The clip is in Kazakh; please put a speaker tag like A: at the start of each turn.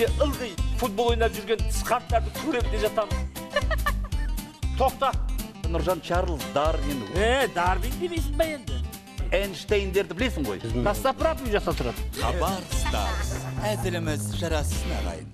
A: бізде ылғи футбол ойнап жүрген қарттарды көремін де жатамын тоқта.
B: Нұржан чарльз дарвин.
A: Е дарвин демейсің ба енді?
B: Эйнштейндерді білесің ғой?
A: Костоправ жаса тұрады.
C: Хабар старс. Әзіліміз жарассын ағайын.